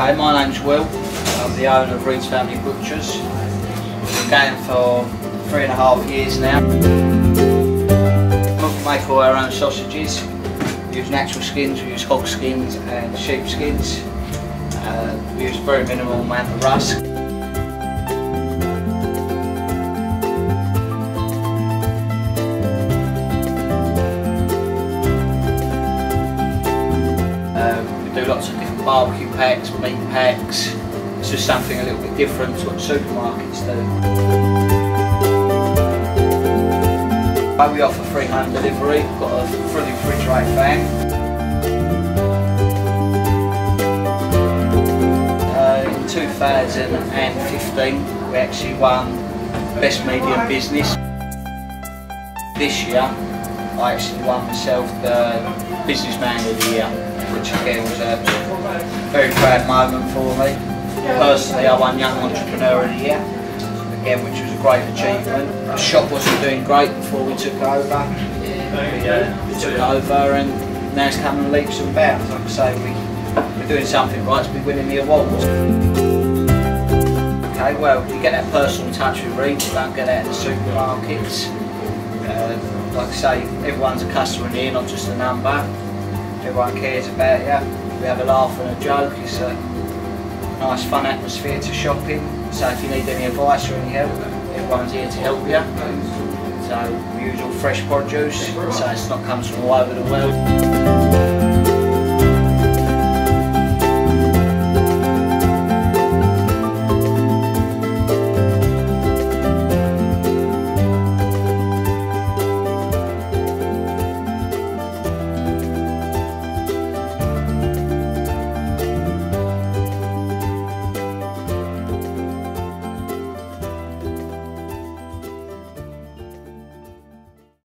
my name's Will. I'm the owner of Reed's Family Butchers. We're going for three and a half years now. We make all our own sausages. We use natural skins, we use hog skins and sheep skins. Uh, we use very minimal amount of rusk. Um, we do lots of barbecue packs, meat packs. It's just something a little bit different to what supermarkets do. We offer free home delivery, we've got a fully refrigerated van. Uh, in 2015 we actually won Best Medium Business. This year I actually won myself the Businessman of the Year, which again was a very proud moment for me. Personally I won Young Entrepreneur of the Year, again which was a great achievement. The shop wasn't doing great before we took over. We, uh, we took over and now it's coming leaps and bounds. Like I say, we, we're doing something right to be winning the awards. Okay, well, you get that personal touch with Reed, you don't get that in the supermarkets. Uh, like I say, everyone's a customer here, not just a number. Everyone cares about you. We have a laugh and a joke. It's a nice, fun atmosphere to shop in. So if you need any advice or any help, everyone's here to help you. So we use all fresh produce, so it's not comes from all over the world.